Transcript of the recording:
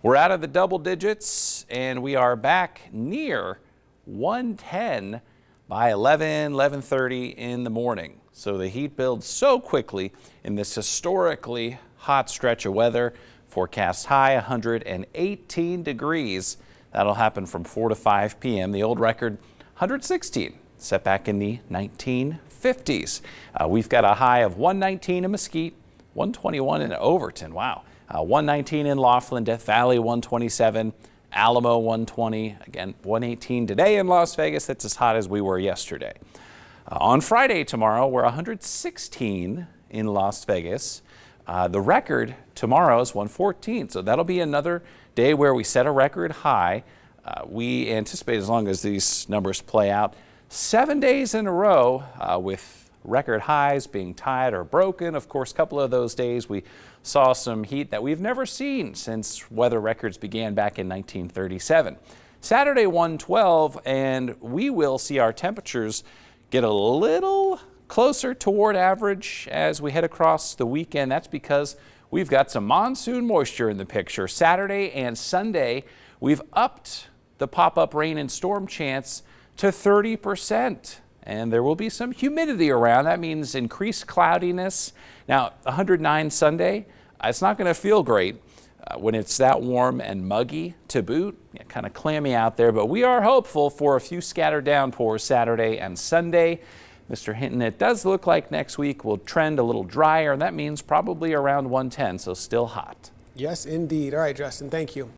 We're out of the double digits and we are back near 110 by 11, 11:30 in the morning. So the heat builds so quickly in this historically hot stretch of weather. Forecast high 118 degrees. That'll happen from 4 to 5 p.m. The old record 116 set back in the 1950s. Uh, we've got a high of 119 in Mesquite, 121 in Overton. Wow. Uh, 119 in Laughlin, Death Valley 127, Alamo 120, again 118 today in Las Vegas. That's as hot as we were yesterday. Uh, on Friday tomorrow, we're 116 in Las Vegas. Uh, the record tomorrow is 114, so that'll be another day where we set a record high. Uh, we anticipate, as long as these numbers play out, seven days in a row uh, with record highs being tied or broken. Of course, a couple of those days we saw some heat that we've never seen since weather records began back in 1937. Saturday 112 and we will see our temperatures get a little closer toward average as we head across the weekend. That's because we've got some monsoon moisture in the picture. Saturday and Sunday, we've upped the pop-up rain and storm chance to 30 percent and there will be some humidity around. That means increased cloudiness. Now, 109 Sunday, it's not going to feel great uh, when it's that warm and muggy to boot. Yeah, kind of clammy out there, but we are hopeful for a few scattered downpours Saturday and Sunday. Mr. Hinton, it does look like next week will trend a little drier, and that means probably around 110, so still hot. Yes, indeed. All right, Justin, thank you.